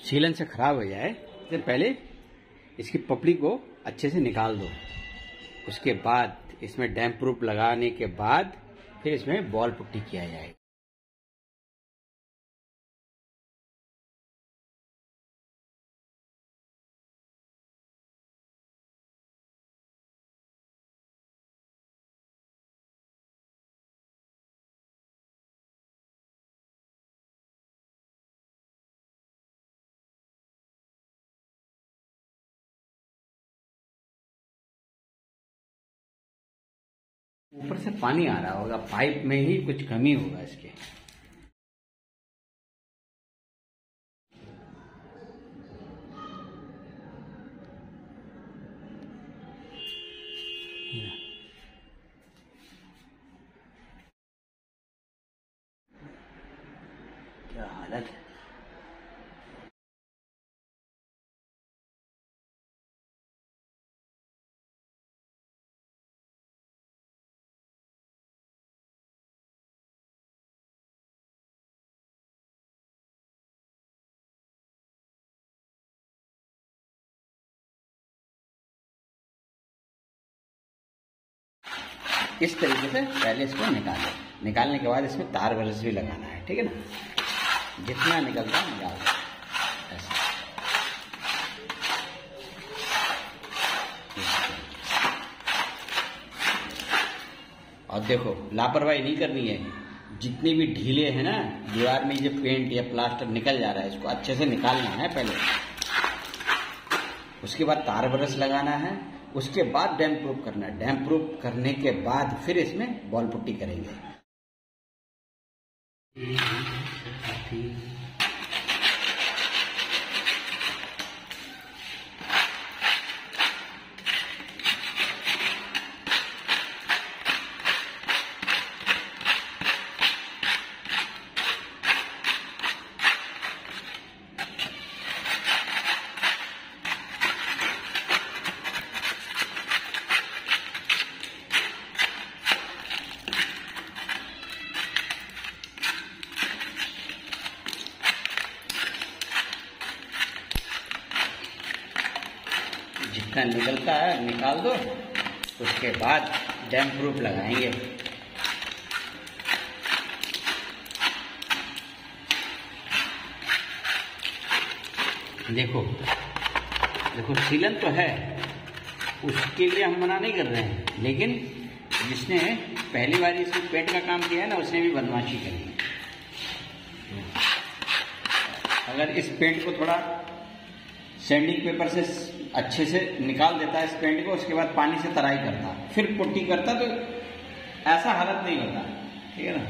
सीलन से खराब हो जाए तो पहले इसकी पपड़ी को अच्छे से निकाल दो। उसके बाद इसमें डैम्प प्रूफ लगाने के बाद फिर इसमें बॉल पुट्टी किया जाएगा। ऊपर से पानी आ रहा होगा पाइप में ही कुछ कमी होगा इसके। इस तरीके से पहले इसको निकालो निकालने के बाद इसमें तार ब्रश भी लगाना है, ठीक है ना? जितना निकलता है, निकाल और देखो, लापरवाही नहीं करनी है। जितने भी ढीले हैं ना, दीवार में जो पेंट या प्लास्टर निकल जा रहा है, इसको अच्छे से निकालना है पहले। उसके बाद तार ब्रश लगाना है। उसके बाद डैम प्रूफ करना है। डैम प्रूफ करने के बाद फिर इसमें बॉल पुट्टी करेंगे। निकाल दो, उसके बाद डैम प्रूफ लगाएँगे। देखो देखो, सीलन तो है, उसके लिए हम मना नहीं कर रहे हैं, लेकिन जिसने पहली बार इसमें पेंट का काम किया है ना, उसने भी बदमाशी करी है। अगर इस पेंट को थोड़ा सैंडिंग पेपर से अच्छे से निकाल देता है इस पेंट को, उसके बाद पानी से तराई करता फिर पुट्टी करता तो ऐसा हालत नहीं होता, ठीक है ना?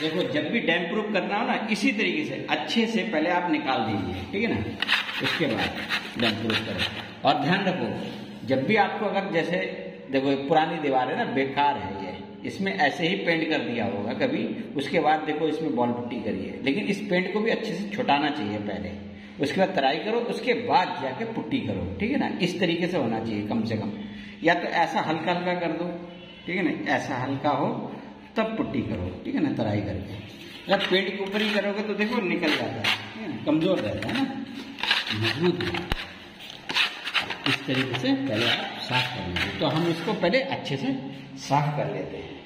देखो, जब भी डैम प्रूफ करना हो ना, इसी तरीके से, अच्छे से पहले आप निकाल दीजिए, ठीक है ना? उसके बाद डैम प्रूफ करें। और ध्यान रखो, जब भी आपको अगर जैसे, देखो पुरानी दीवार है ना, बेकार है इसमें ऐसे ही पेंट कर दिया होगा कभी। उसके बाद देखो इसमें बॉल पुट्टी करिए लेकिन इस पेंट को भी अच्छे से छुटाना चाहिए पहले। उसके बाद तराई करो, उसके बाद जाके पुट्टी करो। ठीक है ना? इस तरीके से होना चाहिए कम से कम। या तो ऐसा हल्का हल्का कर दो। ठीक है ना? ऐसा हल्का हो, तब पुट्टी करो। ठीक है ना? तराई करके। अगर पेंट के ऊपर ही करोगे तो देखो निकल जाता है। कमज़ोर रहता है ना? मज़बूत इस तरीके से पहले आप साफ़ कर लेंगे तो हम इसको पहले अच्छे से साफ़ कर लेते हैं।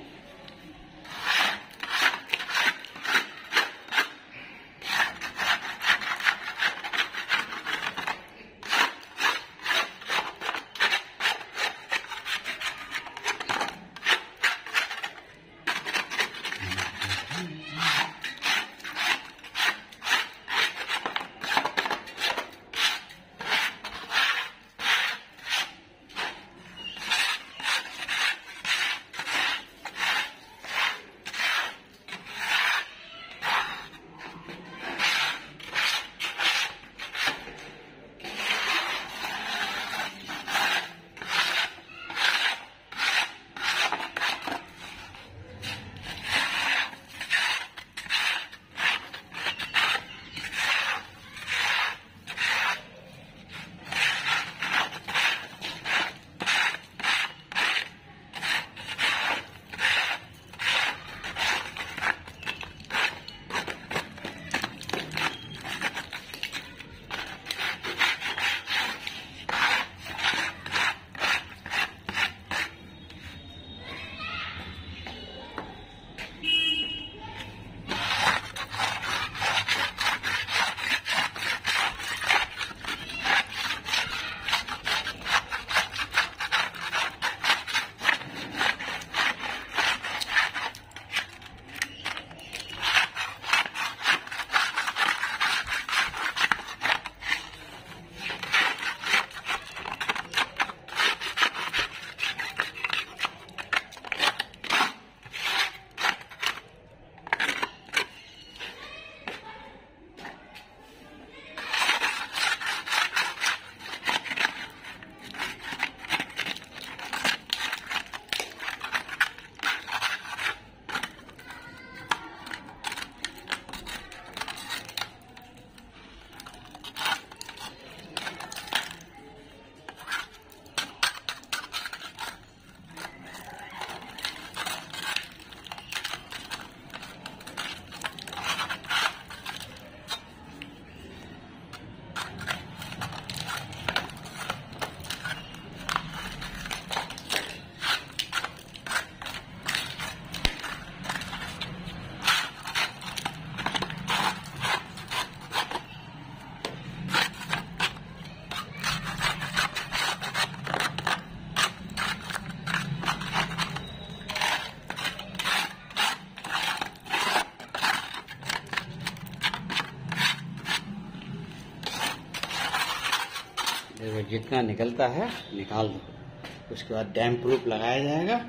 जितना निकलता है, निकाल दो। उसके बाद डैम प्रूफ लगाया जाएगा।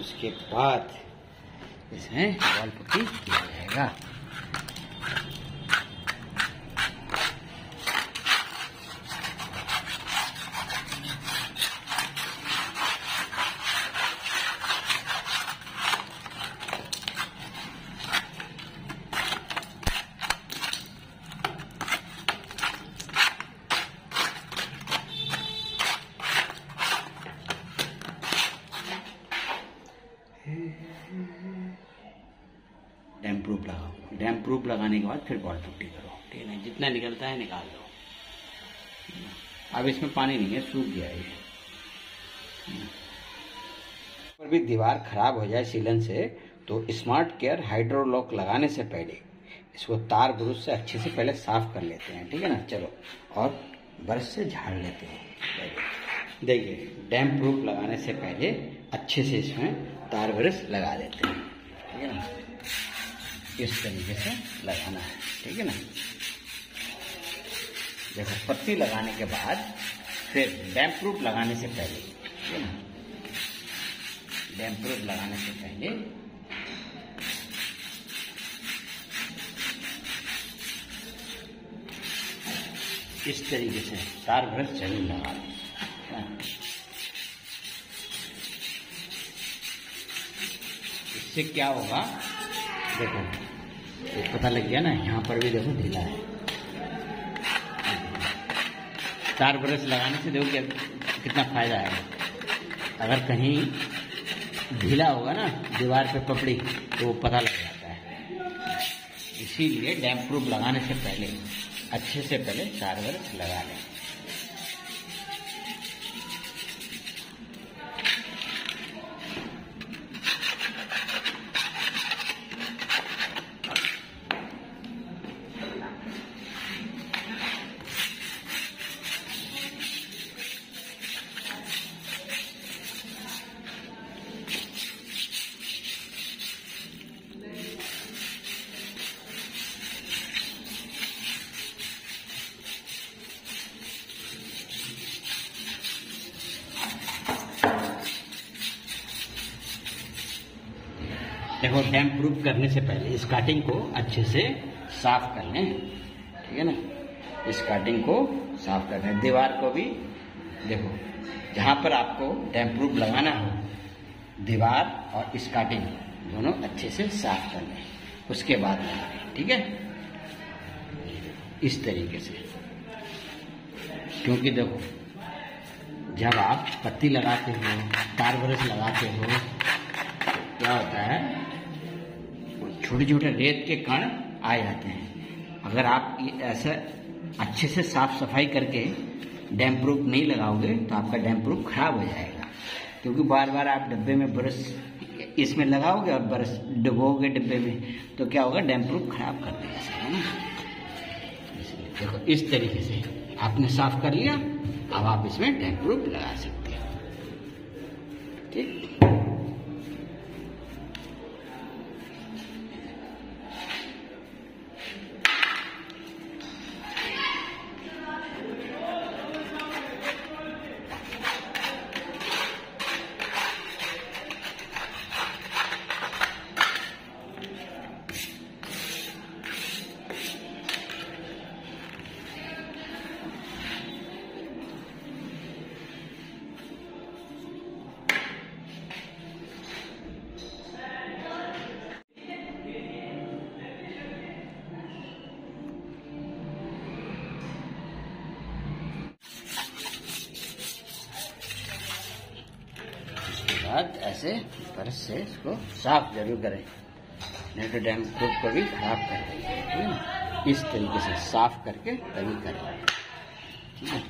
उसके बाद इसमें वॉल पुट्टी किया जाएगा डैम प्रूफ लगाओ डैम प्रूफ लगाने के बाद फिर बॉल पुट्टी करो ठीक है ना जितना निकलता है निकाल दो अब इसमें पानी नहीं है, सूख गया ये पर भी दीवार खराब हो जाए सीलन से तो स्मार्ट केयर हाइड्रोलॉक लगाने से पहले इसको तार ब्रुश से अच्छे से पहले साफ़ कर लेते हैं, ठीक है ना? चलो, और ब्रश से झाड़ लेते हैं। देखिए डैम प्रूफ लगाने से पहले अच्छे से इसमें तार ब्रश लगा देते हैं, ठीक है ना? इस तरीके से लगाना है, ठीक है ना? देखो, पत्ती लगाने के बाद फिर डैम प्रूफ लगाने से पहले, है प्रूफ लगाने से पहले इस तरीके से तार ब्रश ज़रूर लगा। इससे क्या होगा? देखो तो पता लग गया ना, यहाँ पर भी देखो ढीला है। तार ब्रश लगाने से देखो कितना फ़ायदा है। अगर कहीं ढीला होगा ना, दीवार पे पपड़ी तो वो पता लग जाता है। इसीलिए डैम प्रूफ लगाने से पहले, अच्छे से पहले चार ब्रश लगा लें। करने से पहले इस काटिंग को अच्छे से साफ़ कर लें। ठीक है ना? इस काटिंग को साफ़ कर लें। दीवार को भी देखो, जहाँ पर आपको डैम प्रूफ लगाना हो, दीवार और इस काटिंग दोनों अच्छे से साफ़ कर लें। उसके बाद ठीक है? इस तरीके से। क्योंकि देखो, जब आप पत्ती लगाते हो, तार ब्रश लगाते हो तो क्या होता है? छोटे छोटे रेत के कण आ जाते हैं। अगर आप ऐसा अच्छे से साफ़ सफ़ाई करके डैम प्रूफ नहीं लगाओगे तो आपका डैम प्रूफ खराब हो जाएगा। क्योंकि बार बार आप डब्बे में ब्रश इसमें लगाओगे और ब्रश डुबोगे डब्बे में तो क्या होगा? डैम प्रूफ खराब कर देगा है ना? देखो, इस तरीके से आपने साफ़ कर लिया, अब आप इसमें डैम प्रूफ लगा सकते हो। ठीक? बाद ऐसे ब्रश से इसको साफ़ ज़रूर करें। नहीं तो डैम प्रूफ को भी खराब कर देंगे इस तरीके से साफ़ करके तभी करें। ठीक है?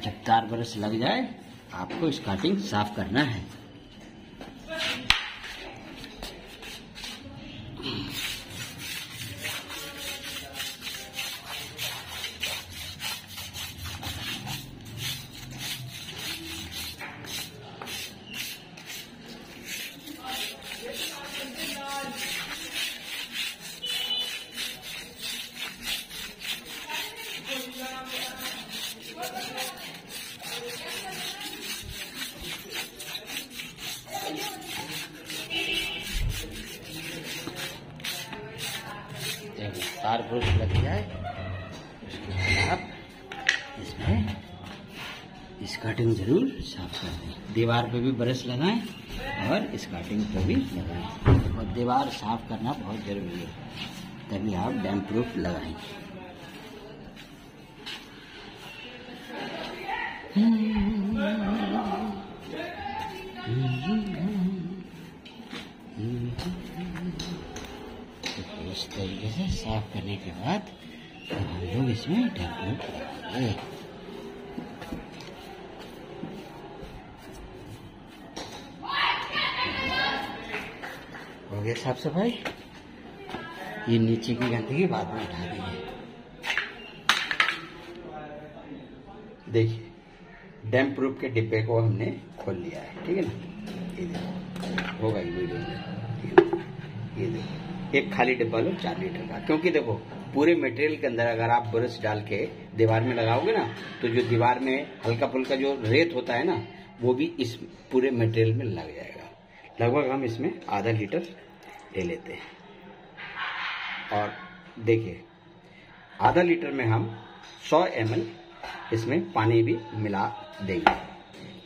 जब तार ब्रश लग जाए, आपको स्कार्टिंग साफ़ करना है। ज़रूर साफ़ कर दें। दीवार पे भी ब्रश लगाएँ और स्कर्टिंग पे भी लगाएँ। और दीवार साफ़ करना बहुत ज़रूरी है, तभी आप डैम प्रूफ लगाएँ। इस तरीके से साफ़ करने के बाद हम लोग इसमें डैम प्रूफ लगाएँगे साफ़ सफ़ाई ये नीचे की गंदगी बाद में उठा देंगे। देखिए डैम प्रूफ के डिब्बे को हमने खोल लिया है, ठीक है ना? ये देखो, होगा ये में ये देखो, एक खाली डिब्बा लो, चार लीटर का, क्योंकि देखो, पूरे मटेरियल के अंदर अगर आप ब्रश डाल के दीवार में लगाओगे ना तो जो दीवार में हल्का फुल्का जो रेत होता है ना, वो भी इस पूरे मटेरियल में लग जाएगा। लगभग हम इसमें आधा लीटर ले लेते हैं। और देखिए, आधा लीटर में हम 100 एम इसमें पानी भी मिला देंगे,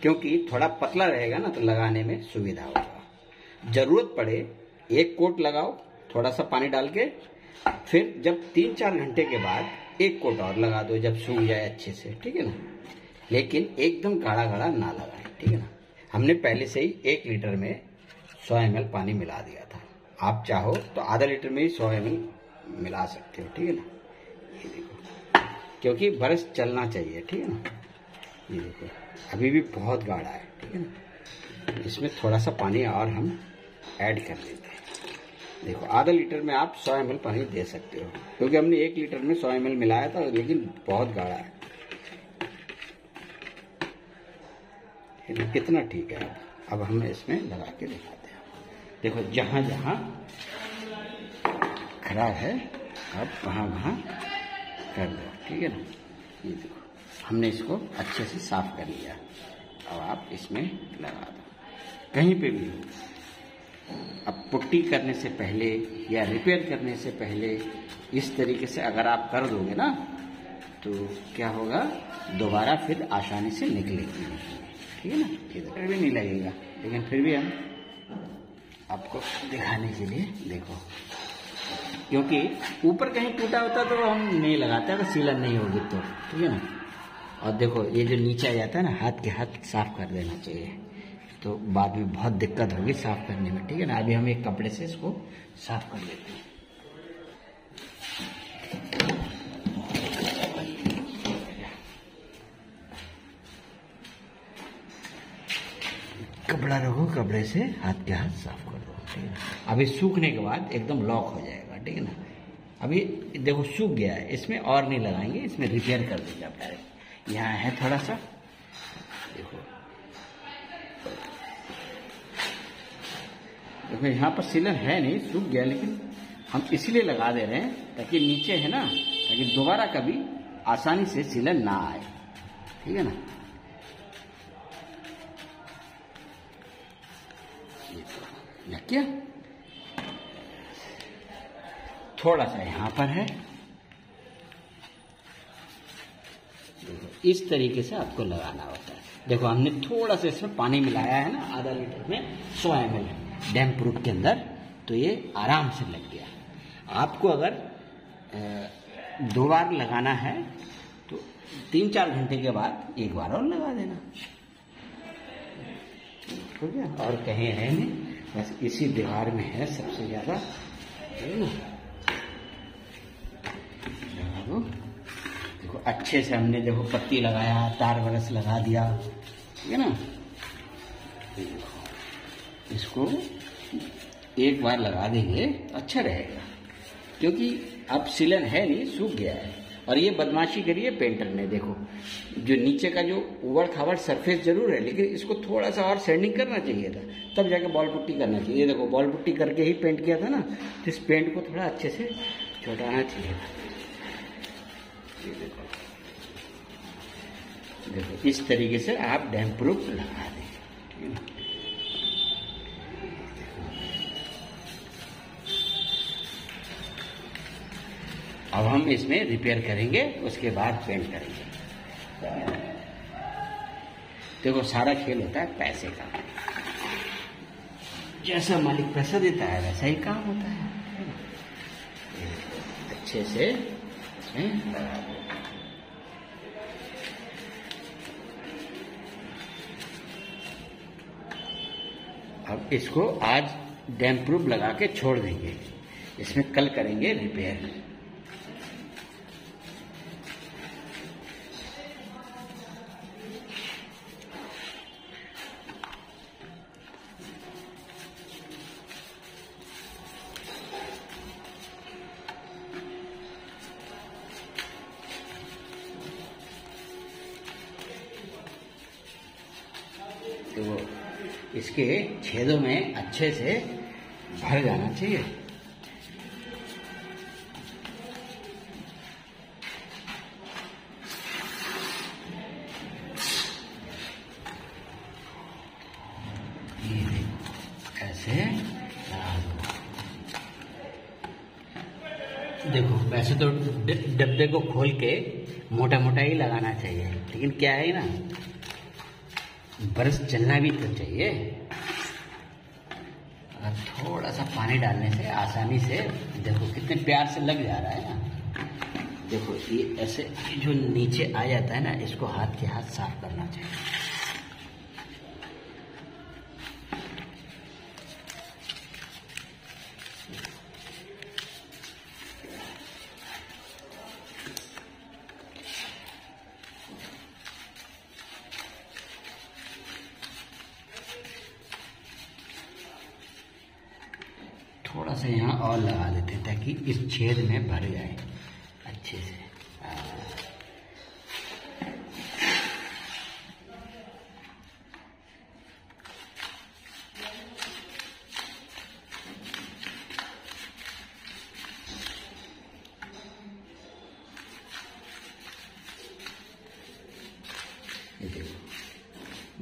क्योंकि थोड़ा पतला रहेगा ना तो लगाने में सुविधा होगा। ज़रूरत पड़े, एक कोट लगाओ, थोड़ा सा पानी डाल के, फिर जब तीन चार घंटे के बाद एक कोट और लगा दो, जब सूख जाए अच्छे से, ठीक है ना? लेकिन एकदम गाढ़ा गाढ़ा ना लगाए, ठीक है ना? हमने पहले से ही एक लीटर में सौ एम पानी मिला दिया था। आप चाहो तो आधा लीटर में ही सौ एम मिला सकते हो, ठीक है ना? ये देखो। क्योंकि ब्रश चलना चाहिए, ठीक है ना? ये देखो, अभी भी बहुत गाढ़ा है, ठीक है ना? इसमें थोड़ा सा पानी और हम ऐड कर लेते हैं। देखो, आधा लीटर में आप सौ एम पानी दे सकते हो, क्योंकि हमने एक लीटर में सौ एम मिलाया था, लेकिन बहुत गाढ़ा है। कितना ठीक है। अब हम इसमें लगा के दिखाते देखो, जहाँ जहाँ खराब है, अब वहाँ वहाँ कर दो, ठीक है ना? ये देखो, हमने इसको अच्छे से साफ़ कर लिया। अब आप इसमें लगा दो। कहीं पे भी हो। अब पुट्टी करने से पहले या रिपेयर करने से पहले इस तरीके से अगर आप कर दोगे ना तो क्या होगा? दोबारा फिर आसानी से निकलेगी। ठीक है ना? इधर भी नहीं लगेगा। लेकिन फिर भी हम आपको दिखाने के लिए देखो। क्योंकि ऊपर कहीं टूटा होता तो हम नहीं लगाते, अगर सीलन नहीं होगी तो ठीक है ना? और देखो, ये जो नीचे आ जाता है ना, हाथ के हाथ साफ़ कर देना चाहिए। तो बाद में बहुत दिक्कत होगी साफ़ करने में, ठीक है ना? अभी हम एक कपड़े से इसको साफ़ कर लेते हैं। कपड़ा रखो, कपड़े से हाथ के हाथ साफ़ कर दो, ठीक है अभी सूखने के बाद एकदम लॉक हो जाएगा, ठीक है ना? अभी देखो सूख गया है, इसमें और नहीं लगाएँगे, इसमें रिपेयर कर देंगे आप डायरेक्ट यहाँ है थोड़ा सा देखो। देखो, यहाँ पर सिलन है नहीं, सूख गया, लेकिन हम इसलिए लगा दे रहे हैं ताकि नीचे है ना, ताकि दोबारा कभी आसानी से सिलन ना आए, ठीक है ना? लग गया थोड़ा सा यहाँ पर है। इस तरीके से आपको लगाना होता है। देखो, हमने थोड़ा सा इसमें पानी मिलाया है ना, आधा लीटर में सौ एम एल डैम प्रूफ के अंदर तो ये आराम से लग गया। आपको अगर दो बार लगाना है तो तीन चार घंटे के बाद एक बार और लगा देना। ठीक है? और कहीं है नहीं? बस इसी दीवार में है सबसे ज़्यादा। देखो अच्छे से हमने देखो पत्ती लगाया, तार बरस लगा दिया, ठीक है ना? देखो, इसको एक बार लगा देंगे अच्छा रहेगा, क्योंकि अब सिलन है नहीं, सूख गया है। और ये बदमाशी करी है पेंटर ने, देखो। जो नीचे का जो उबड़ खाबड़ सरफेस ज़रूर है, लेकिन इसको थोड़ा सा और सैंडिंग करना चाहिए था। तब जाके बॉल पुट्टी करना चाहिए। ये देखो बॉल पुट्टी करके ही पेंट किया था ना तो इस पेंट को थोड़ा अच्छे से छुटाना चाहिए था। देखो। देखो, इस तरीके से आप डैम प्रूफ लगा दें ठीक है ना? अब हम इसमें रिपेयर करेंगे, उसके बाद पेंट करेंगे। देखो, सारा खेल होता है पैसे का। जैसा मालिक पैसा देता है, वैसा ही काम होता है। अच्छे से अब इसको आज डैम प्रूफ लगा के छोड़ देंगे। इसमें कल करेंगे रिपेयर तो इसके छेदों में अच्छे से भर जाना चाहिए। ऐसे देखो, वैसे तो डब्बे को खोल के मोटा मोटा ही लगाना चाहिए, लेकिन क्या है ना बरस चलना भी तो चाहिए। और थोड़ा सा पानी डालने से, आसानी से, देखो कितने प्यार से लग जा रहा है ना। देखो, ये ऐसे जो नीचे आ जाता है ना, इसको हाथ के हाथ साफ़ करना चाहिए।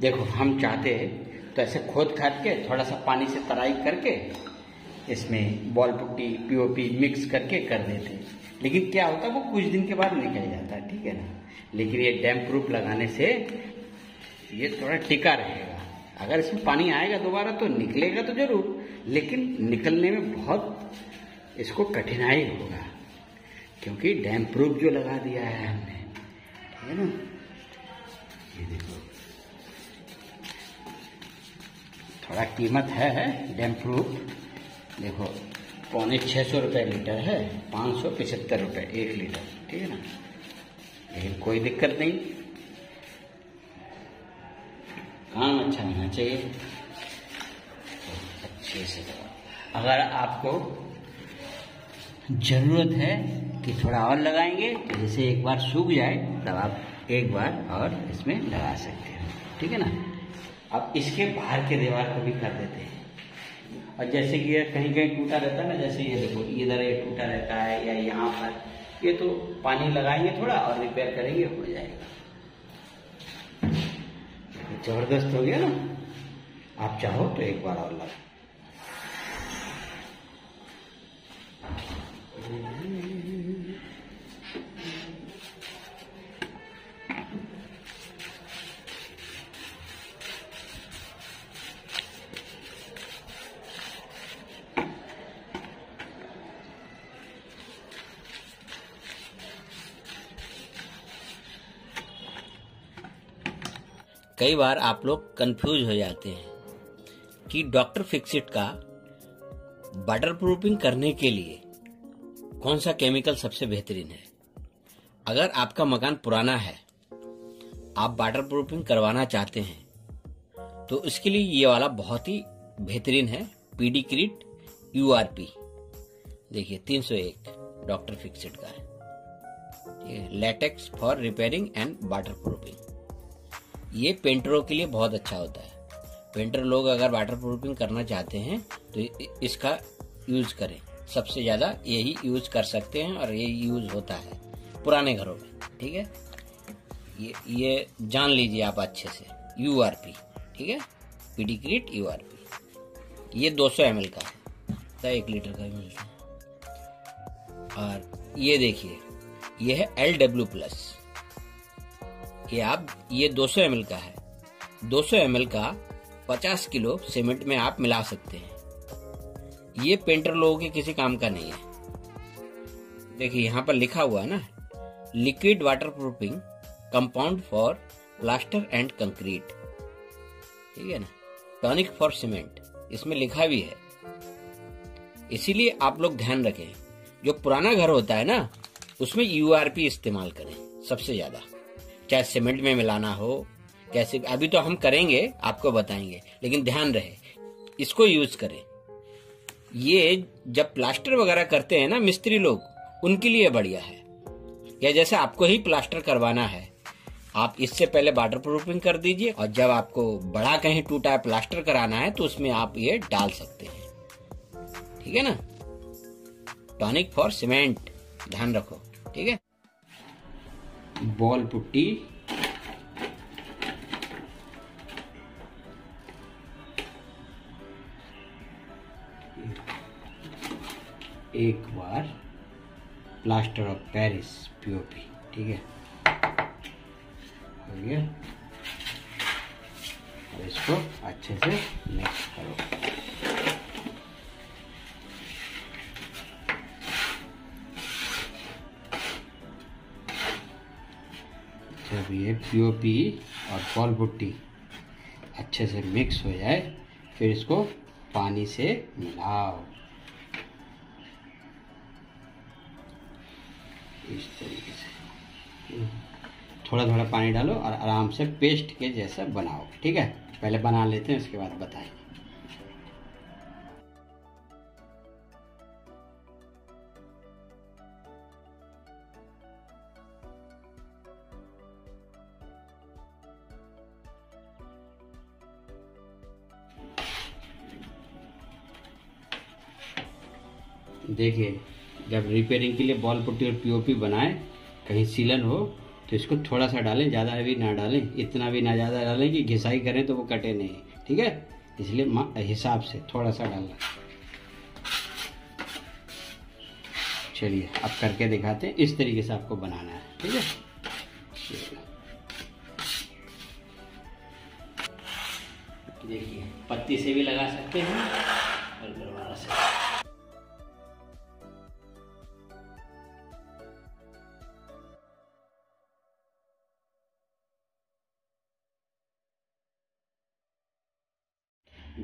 देखो, हम चाहते हैं तो ऐसे खोद खाद के थोड़ा सा पानी से तराई करके, इसमें बॉल पुट्टी पीओपी मिक्स करके कर देते लेकिन क्या होता है, वो कुछ दिन के बाद निकल जाता है, ठीक है ना? लेकिन ये डैम प्रूफ लगाने से ये थोड़ा टिका रहेगा। अगर इसमें पानी आएगा दोबारा तो निकलेगा तो ज़रूर, लेकिन निकलने में बहुत इसको कठिनाई होगा, क्योंकि डैम प्रूफ जो लगा दिया है हमने, ठीक है ना? ये देखो। थोड़ा कीमत है डैम प्रूफ। देखो, पौने छः सौ रुपये लीटर है, पाँच सौ पिछहत्तर रुपये एक लीटर, ठीक है ना? लेकिन कोई दिक्कत नहीं। काम अच्छा होना चाहिए। तो अच्छे से अगर आपको ज़रूरत है कि थोड़ा और लगाएँगे तो जैसे एक बार सूख जाए, तब आप एक बार और इसमें लगा सकते हो, ठीक है ना? अब इसके बाहर के दीवार को भी कर देते हैं। और जैसे कि ये कहीं कहीं टूटा रहता है ना, जैसे ये देखो, इधर ये टूटा रहता है या यहाँ पर, ये तो पानी लगाएँगे थोड़ा और रिपेयर करेंगे, हो जाएगा। ज़बरदस्त हो गया ना। आप चाहो तो एक बार और लगा कई बार आप लोग कंफ्यूज हो जाते हैं कि डॉक्टर फिक्सिट का वाटर प्रूफिंग करने के लिए कौन सा केमिकल सबसे बेहतरीन है? अगर आपका मकान पुराना है, आप वाटर प्रूफिंग करवाना चाहते हैं तो इसके लिए ये वाला बहुत ही बेहतरीन है पीडी क्रीट यूआरपी देखिए 301 डॉक्टर फिक्सिट का है। Latex for repairing and waterproofing ये पेंटरों के लिए बहुत अच्छा होता है। पेंटर लोग अगर वाटर प्रूफिंग करना चाहते हैं तो इसका यूज़ करें। सबसे ज़्यादा यही यूज़ कर सकते हैं और यही यूज़ होता है पुराने घरों में, ठीक है? ये ये जान लीजिए आप अच्छे से। यू आर पी ठीक है? पीडिक्रीट यू आर पी ये 200 सौ एम का है। तो एक लीटर का मिलता है। और ये देखिए ये है एल डब्ल्यू प्लस ये आप, ये 200 एम का है। 200 एम का 50 किलो सीमेंट में आप मिला सकते हैं। ये पेंटर लोगों के किसी काम का नहीं है। देखिए, यहाँ पर लिखा हुआ है ना liquid waterproofing compound for plaster and concrete ठीक है ना? टॉनिक फॉर सीमेंट इसमें लिखा भी है। इसीलिए आप लोग ध्यान रखें। जो पुराना घर होता है ना, उसमें यूआरपी इस्तेमाल करें, सबसे ज़्यादा। चाहे सीमेंट में मिलाना हो, कैसे, अभी तो हम करेंगे, आपको बताएँगे, लेकिन ध्यान रहे, इसको यूज़ करें। ये जब प्लास्टर वगैरह करते हैं ना मिस्त्री लोग, उनके लिए बढ़िया है। या जैसे आपको ही प्लास्टर करवाना है, आप इससे पहले वाटर प्रूफिंग कर दीजिए, और जब आपको बड़ा कहीं टूटा है प्लास्टर कराना है तो उसमें आप ये डाल सकते हैं। ठीक है ना? टॉनिक फॉर सीमेंट ध्यान रखो, ठीक है? Wall putty. एक बार। प्लास्टर ऑफ़ पेरिस पीओपी ठीक है? हो गया और इसको अच्छे से मिक्स करो। जब ये पीओपी और पॉल भुट्टी अच्छे से मिक्स हो जाए, फिर इसको पानी से मिलाओ। इस तरीके से। थोड़ा थोड़ा पानी डालो और आराम से पेस्ट के जैसा बनाओ। ठीक है? पहले बना लेते हैं, उसके बाद बताएँगे। देखिए जब रिपेयरिंग के लिए बॉल पुट्टी और पीओपी बनाए, कहीं सीलन हो तो इसको थोड़ा सा डालें, ज़्यादा भी ना डालें, इतना भी ना ज़्यादा डालें कि घिसाई करें तो वो कटे नहीं, ठीक है? इसलिए हिसाब से थोड़ा सा डालना। चलिए, अब करके दिखाते हैं, इस तरीके से आपको बनाना है, ठीक है? देखिए, पत्ती से भी लगा सकते हैं और गरवारा से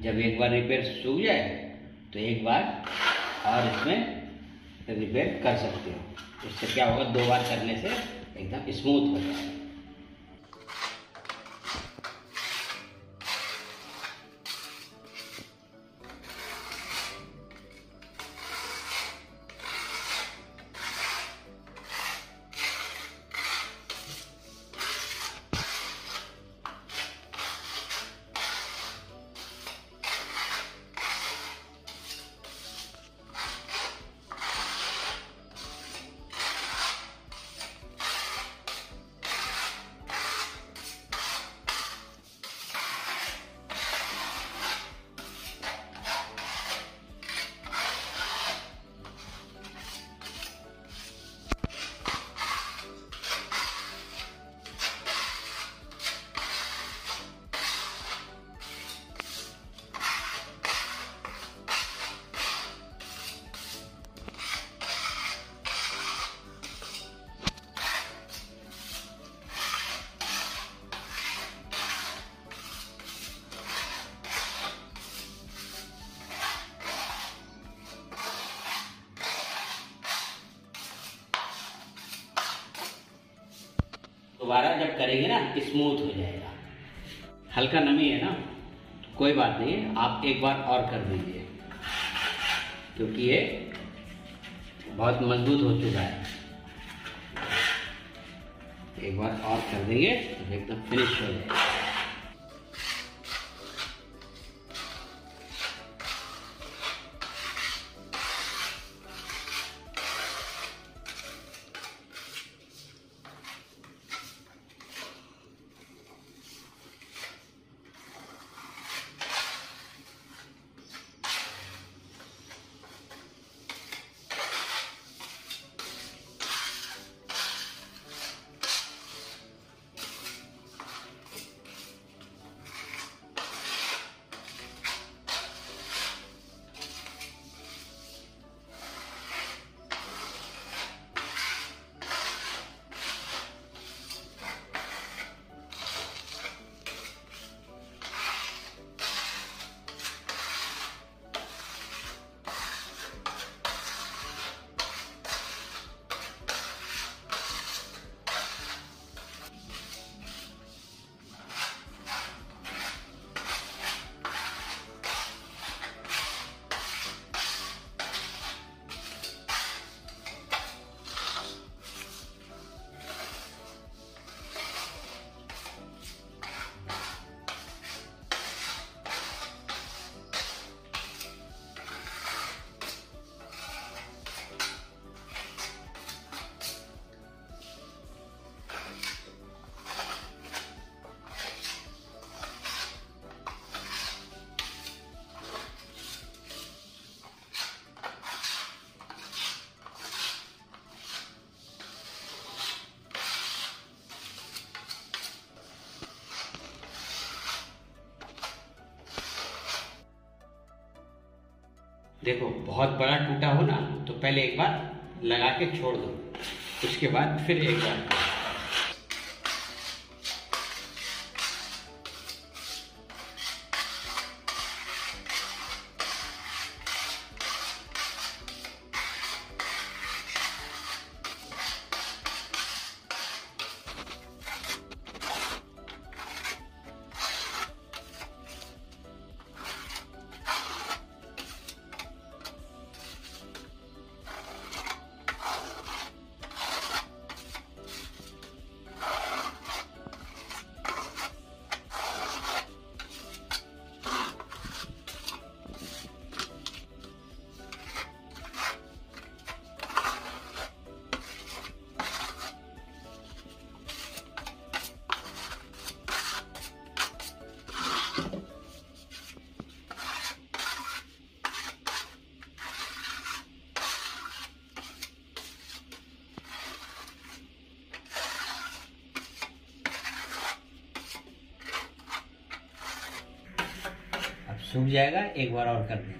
जब एक बार रिपेयर सूख जाए तो एक बार और इसमें रिपेयर कर सकते हो। इससे क्या होगा, दो बार करने से एकदम स्मूथ हो जाएगा। दोबारा जब करेंगे ना स्मूथ हो जाएगा। हल्का नमी है ना तो कोई बात नहीं, आप एक बार और कर दीजिए। क्योंकि ये बहुत मज़बूत हो चुका है। एक बार और कर देंगे तो एकदम फिनिश हो जाएगा। देखो, बहुत बड़ा टूटा हो ना तो पहले एक बार लगा के छोड़ दो। उसके बाद फिर एक बार। सूख जाएगा, एक बार और कर दें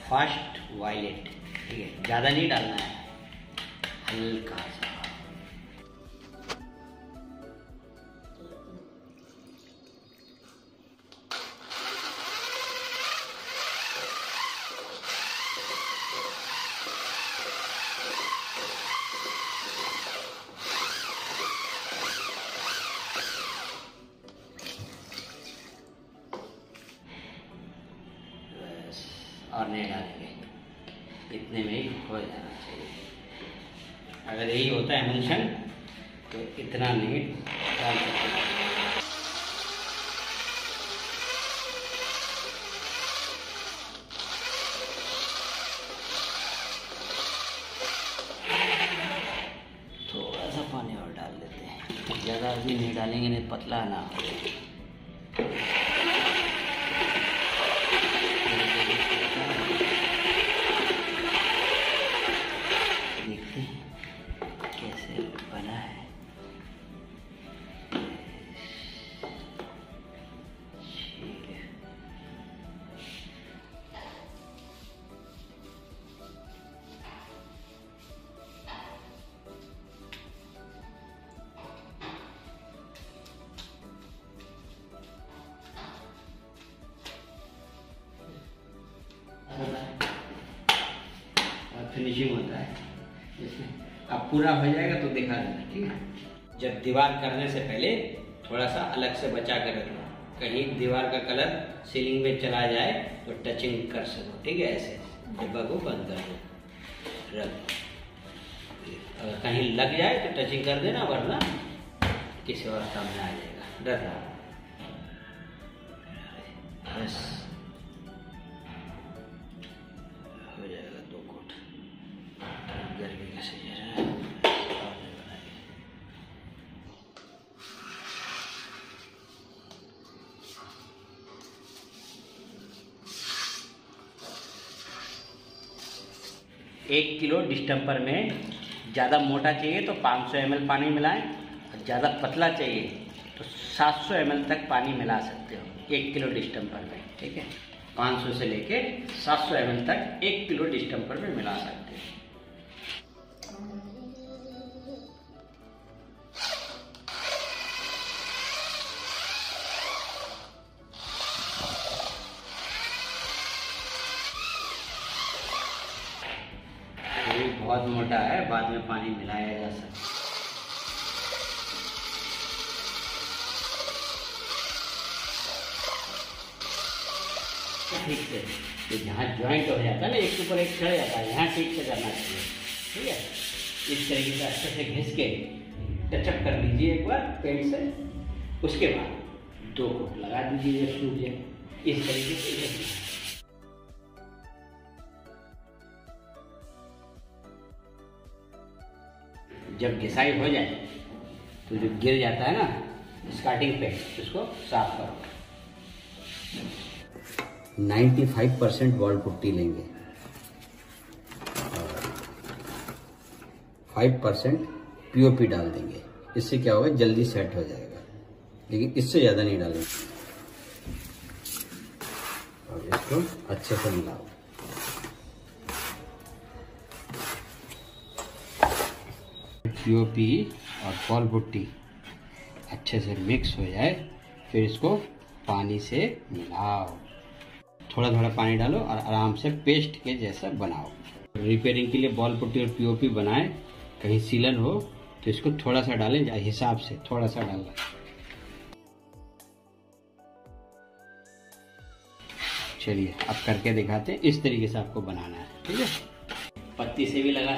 फास्ट वायलेट ठीक है? ज़्यादा नहीं डालना है। हल्का सा। हैं भी नहीं डालेंगे नहीं पतला ना हो। पूरा हो जाएगा तो दिखा देना, ठीक है? जब दीवार करने से पहले थोड़ा सा अलग से बचा कर रखना। कहीं दीवार का कलर सीलिंग में चला जाए तो टचिंग कर सको, ठीक है? ऐसे। डिब्बा को बंद कर दो। रख अगर कहीं लग जाए तो टचिंग कर देना, वरना किसी और में आ जाएगा। डर रहा एक किलो डिस्टम्पर में ज़्यादा मोटा चाहिए तो 500 सौ पानी मिलाएँ, और ज़्यादा पतला चाहिए तो 700 सौ तक पानी मिला सकते हो, एक किलो डिस्टम्पर में, ठीक है? 500 से लेके 700 सौ तक एक किलो डिस्टम्पर में मिला सकते ऊपर एक चढ़ जाता है, यहाँ ठीक से करना चाहिए ठीक है? इस तरीके से अच्छे से घिस के टचअप कर लीजिए एक बार पेंट से। उसके बाद दो कोट लगा दीजिए सूख इस तरीके से इधर जब घिसाई हो जाए तो जो गिर जाता है ना स्टार्टिंग पे उसको साफ़ करो। 95 परसेंट वॉल पुट्टी लेंगे। फाइव परसेंट पीओपी डाल देंगे। इससे क्या होगा? जल्दी सेट हो जाएगा। लेकिन इससे ज़्यादा नहीं डालेंगे और इसको अच्छे से मिलाओ। पीओपी और पॉल पुट्टी अच्छे से मिक्स हो जाए, फिर इसको पानी से मिलाओ। थोड़ा थोड़ा पानी डालो और आराम से पेस्ट के जैसा बनाओ। रिपेयरिंग के लिए बॉल पुट्टी और पीओपी बनाए। कहीं सीलन हो तो इसको थोड़ा सा डालें हिसाब से थोड़ा सा डालना। चलिए, अब करके दिखाते हैं, इस तरीके से आपको बनाना है, ठीक है? पत्ती से भी लगा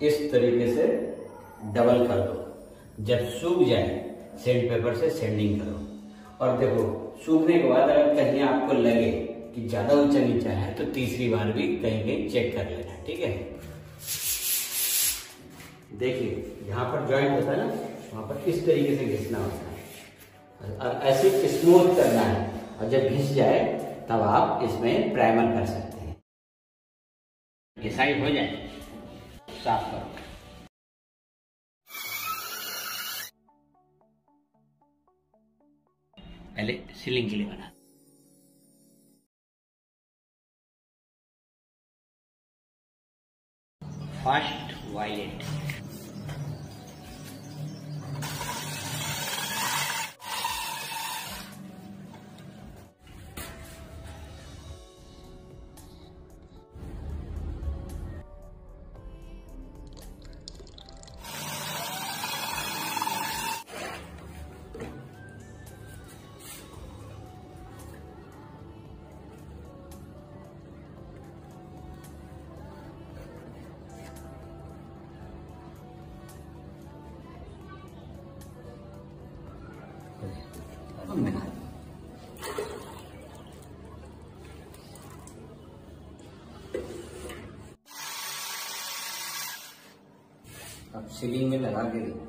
इस तरीके से डबल कर दो। जब सूख जाए सेंड पेपर से सेंडिंग करो। और देखो, सूखने के बाद अगर कहीं आपको लगे कि ज़्यादा ऊँचा नीचा है तो तीसरी बार भी कहीं कहीं चेक कर लेना, ठीक है? देखिए, यहाँ पर ज्वाइंट होता है ना, वहाँ पर इस तरीके से घिसना होता है। और ऐसे स्मूथ करना है, और जब घिस जाए, तब आप इसमें प्राइमर कर सकते हैं। घिसाई हो जाए। साफ़ करो। पहले सीलिंग के लिए बना। फ़र्स्ट वायलेट सीलिंग में लगा के देखते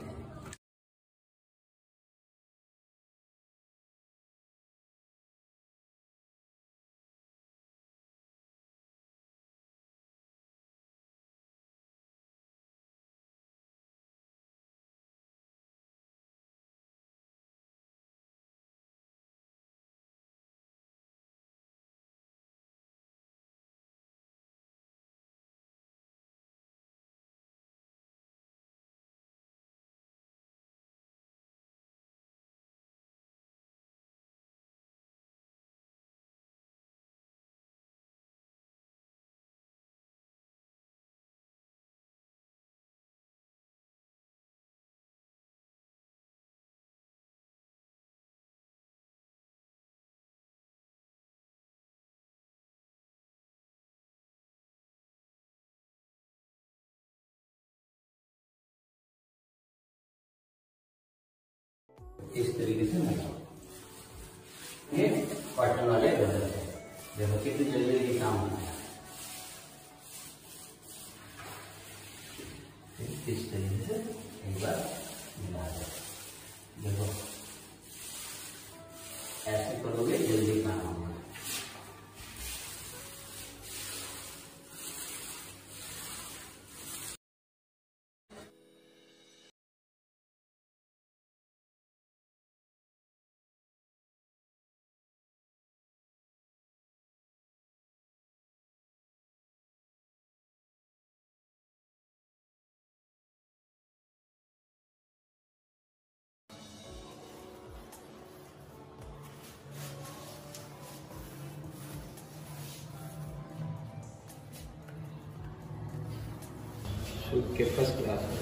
इस तरीके से लगाओ ये कॉटन वाले है। देखो कितनी जल्दी ये काम होता है के फ़र्स्ट क्लास